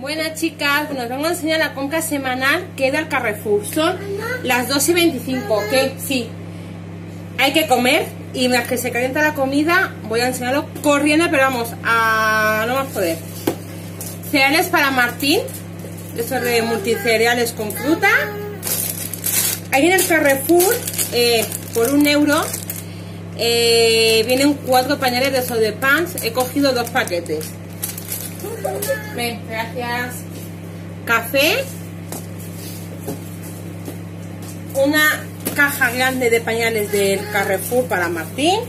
Buenas chicas, nos vengo a enseñar la compra semanal que da el Carrefour. Son las 2 y 25, que sí, hay que comer y mientras que se calienta la comida voy a enseñarlo corriendo, pero vamos, a no más poder. Cereales para Martín, estos de multicereales con fruta. Ahí en el Carrefour, eh, por un euro, eh, vienen cuatro pañales de pants. He cogido dos paquetes. Ven, gracias. Café. Una caja grande de pañales del Carrefour para Martín.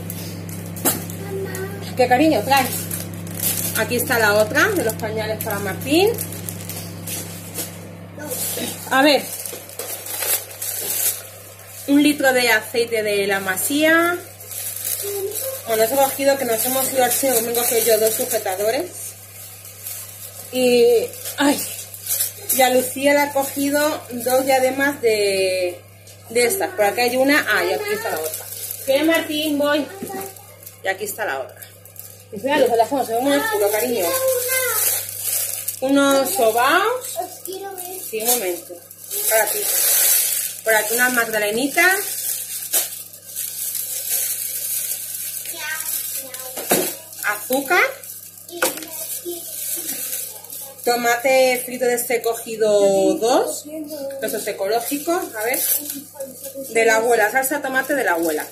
¿Qué cariño traes? Aquí está la otra de los pañales para Martín. A ver. Un litro de aceite de la masía. Bueno, he cogido que nos hemos ido al conmigo que yo dos sujetadores. Y. ¡Ay! Y a Lucía le ha cogido dos diademas de, de estas. Por aquí hay una. Ah, y aquí está la otra. ¿Qué, Martín? Voy. Y aquí está la otra. Y fíjate, los teléfonos se ven muy cariño. Unos sobaos. Sí, un momento. Por aquí. Por aquí unas magdalenitas. Azúcar. Tomate frito de este he cogido dos. Estos ecológicos, a ver. De la abuela, salsa tomate de la abuela.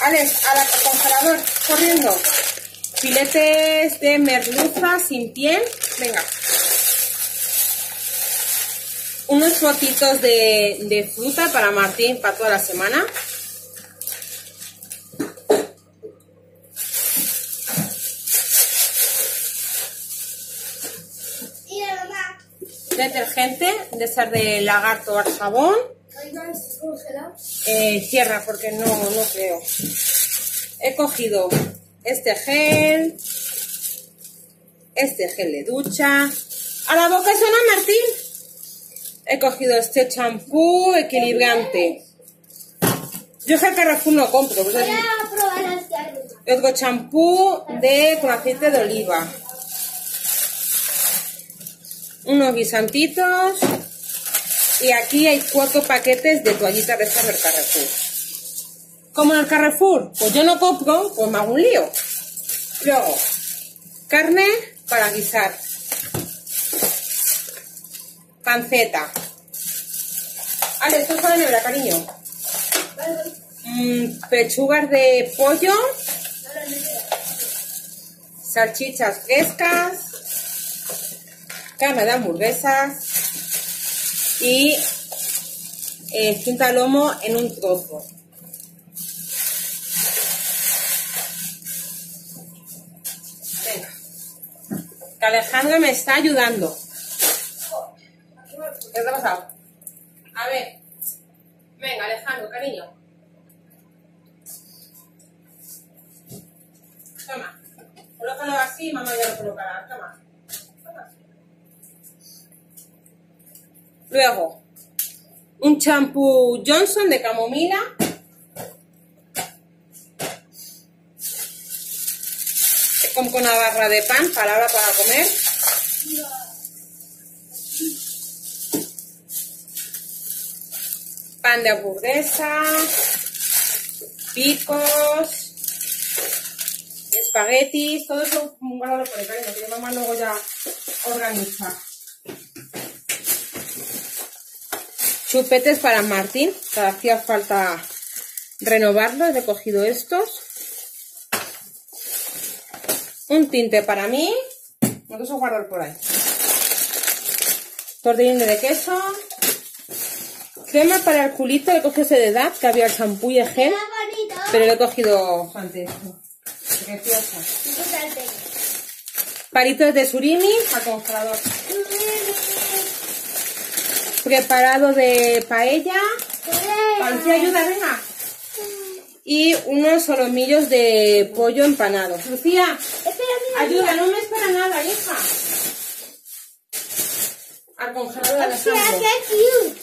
Alex, al congelador, corriendo. Filetes de merluza sin piel. Venga. Unos potitos de, de fruta para Martín para toda la semana. Detergente de ser de lagarto al jabón. Eh, cierra porque no, no creo. He cogido este gel, este gel de ducha. A la boca suena Martín. He cogido este champú equilibrante. Yo es el Carrefour no compro. Pues es... Otro champú de con aceite de oliva. Unos guisantitos. Y aquí hay cuatro paquetes de toallitas de estas del Carrefour. ¿Cómo en el Carrefour? Pues yo no compro, pues me hago un lío. Luego, carne para guisar. Panceta. Ale, esto es para la nevera, cariño. Mm, pechugas de pollo. Salchichas frescas. Carne de hamburguesas. Y eh, cinta lomo en un trozo. Venga. Que Alejandro me está ayudando. ¿Qué te ha pasado? A ver. Venga, Alejandro, cariño. Toma. Colócalo así, mamá ya lo colocará. Toma. Luego, un champú Johnson de camomila. Como con una barra de pan para ahora para comer. Pan de hamburguesa. Picos. Espaguetis. Todo eso guárdalo por el cariño, que mamá luego ya organiza. Chupetes para Martín, que hacía falta renovarlos, he cogido estos. Un tinte para mí, vamos a guardar por ahí. Tortellini de queso. Crema para el culito, he cogido ese de edad, que había el champú y el gel, pero lo he cogido antes. Preciosa. Palitos de surimi al congelador preparado de paella. Parecía ayuda, venga. Y unos solomillos de pollo empanados. Lucía, ayuda, no me espera nada, hija. Al congelador de.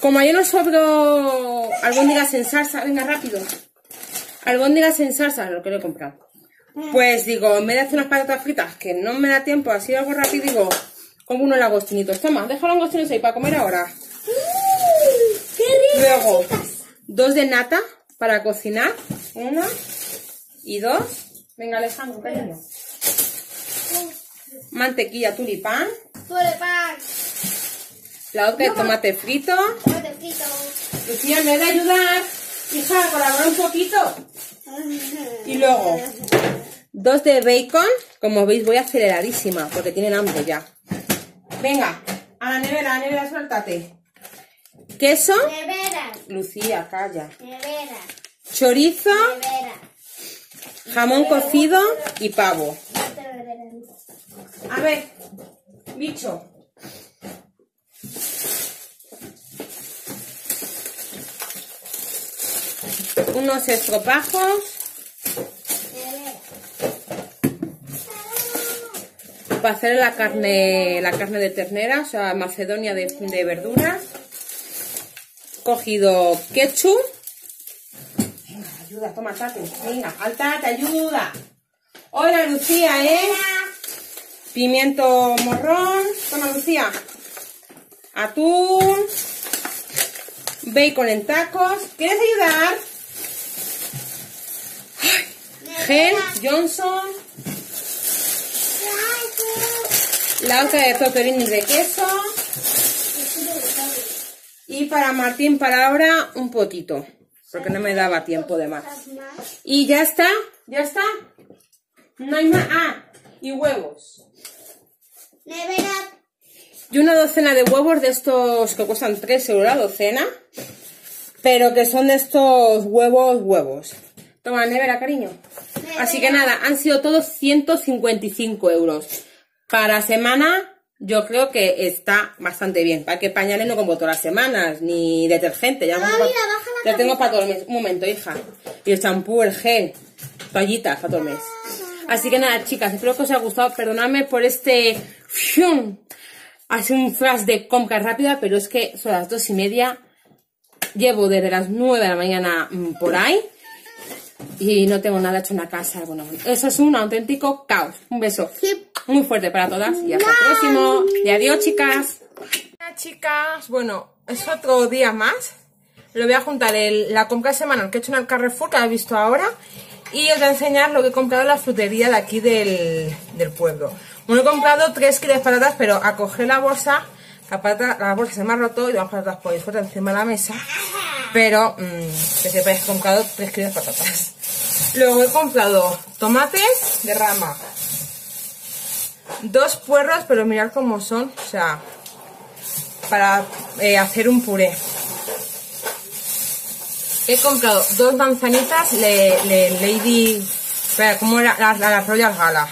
Como ayer nos sobró albóndigas en salsa, venga rápido. Albóndigas en salsa, lo que le he comprado. Pues digo, en vez de hacer unas patatas fritas, que no me da tiempo, así algo rápido, digo, como unos lagostinitos. Toma, déjalo lagostinitos ahí para comer ahora. Mm, ¡Qué rico! Luego, dos de nata para cocinar. Una y dos. Venga, Alejandro, cariño. Mantequilla tulipán. Tulipán. La otra de tomate frito. Tomate frito. Lucía, ¿me da ayudar? Hija, colabora un poquito. Y luego, dos de bacon. Como veis, voy aceleradísima porque tienen hambre ya. Venga, a la nevera, a la nevera, suéltate. Queso. Nevera. Lucía, calla. Nevera. Chorizo, Nevera. jamón cocido y pavo. A ver, bicho. Unos estropajos para hacer la carne, la carne de ternera, o sea, macedonia de, de verduras. Cogido ketchup. Venga, ayuda, toma, tate. Venga, alta, te ayuda. Hola, Lucía, ¿eh? Pimiento morrón. Toma, Lucía. Atún. Bacon en tacos. ¿Quieres ayudar? Gen, Johnson. La otra de pepperoni de queso. Y para Martín, para ahora, un potito. Porque no me daba tiempo de más. Y ya está, ya está. No hay más. Ah, y huevos. Nevera. Y una docena de huevos de estos que cuestan 3 euros la docena. Pero que son de estos huevos, huevos. Toma, nevera, cariño. Así que nada, han sido todos 155 euros. Para semana, yo creo que está bastante bien. Para que pañales no compro todas las semanas, ni detergente. Ya, Ah, baja la ya tengo para todo el mes. Un momento, hija. Y el champú, el gel, toallitas para todo el mes. Así que nada, chicas, espero que os haya gustado. Perdonadme por este... ¡fium! Ha sido un flash de compra rápida, pero es que son las dos y media. Llevo desde las 9 de la mañana mm, por ahí y no tengo nada hecho en la casa. Bueno, eso es un auténtico caos. Un beso muy fuerte para todas y hasta el próximo. Y adiós, chicas. Hola, chicas. Bueno, es otro día más. Lo voy a juntar el- la compra semanal que he hecho en el Carrefour, que habéis visto ahora. Y os voy a enseñar lo que he comprado en la frutería de aquí del, del pueblo. Bueno, he comprado 3 kilos de patatas, pero a coger la bolsa, la, patata- la bolsa se me ha roto y las patatas por fuera encima de la mesa. Pero, mm, que que he comprado 3 kilos de patatas. Luego he comprado tomates de rama. Dos puerros, pero mirad cómo son. O sea, para eh, hacer un puré. He comprado dos manzanitas le, le- Lady... Espera, ¿cómo era? La, la, Gala.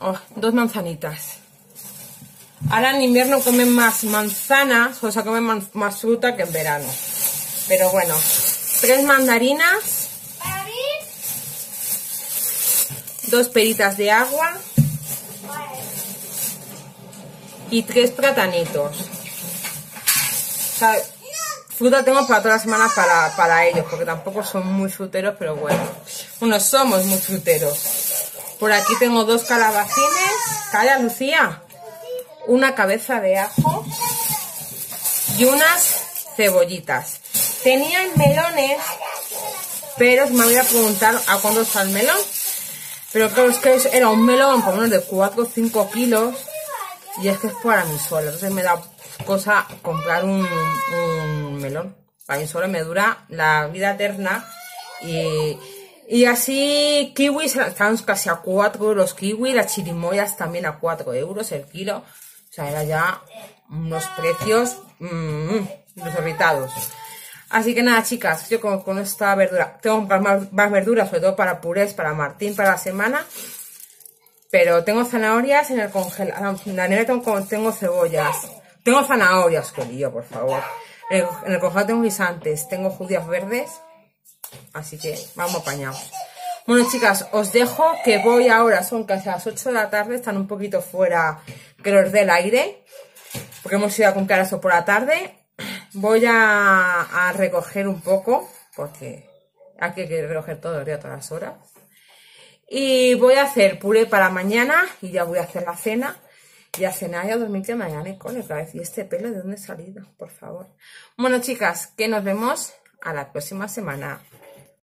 Oh, dos manzanitas. Ahora en invierno comen más manzanas, o sea, comen más fruta que en verano. Pero bueno, tres mandarinas, dos peritas de agua y tres platanitos. Fruta tengo para toda la semana para, para ellos, porque tampoco son muy fruteros, pero bueno. Bueno, somos muy fruteros. Por aquí tengo dos calabacines. Calla, Lucía. Una cabeza de ajo y unas cebollitas. Tenían melones, pero se me había preguntado a cuándo está el melón. Pero creo es que era un melón por menos de 4 o 5 kilos y es que es para mí sola. Entonces me da cosa comprar un, un melón. Para mí sola me dura la vida eterna y, y así kiwis están casi a 4 euros kiwi, las chirimoyas también a 4 euros el kilo. O sea, era ya unos precios mmm, desorbitados. Así que nada, chicas, yo con, esta verdura, tengo más, verduras, sobre todo para purés, para Martín, para la semana. Pero tengo zanahorias en el congelador. En la nevera tengo, cebollas. Tengo zanahorias, que por favor. En el, en el congelador tengo guisantes, tengo judías verdes. Así que vamos apañados. Bueno, chicas, os dejo que voy ahora. Son casi las 8 de la tarde, están un poquito fuera que los del aire. Porque hemos ido a comprar eso por la tarde. Voy a, recoger un poco, porque hay que recoger todo el día, todas las horas. Y voy a hacer puré para mañana y ya voy a hacer la cena. Y a cenar y a dormir que mañana en cole otra vez. ¿Y este pelo de dónde ha salido? Por favor. Bueno, chicas, que nos vemos a la próxima semana.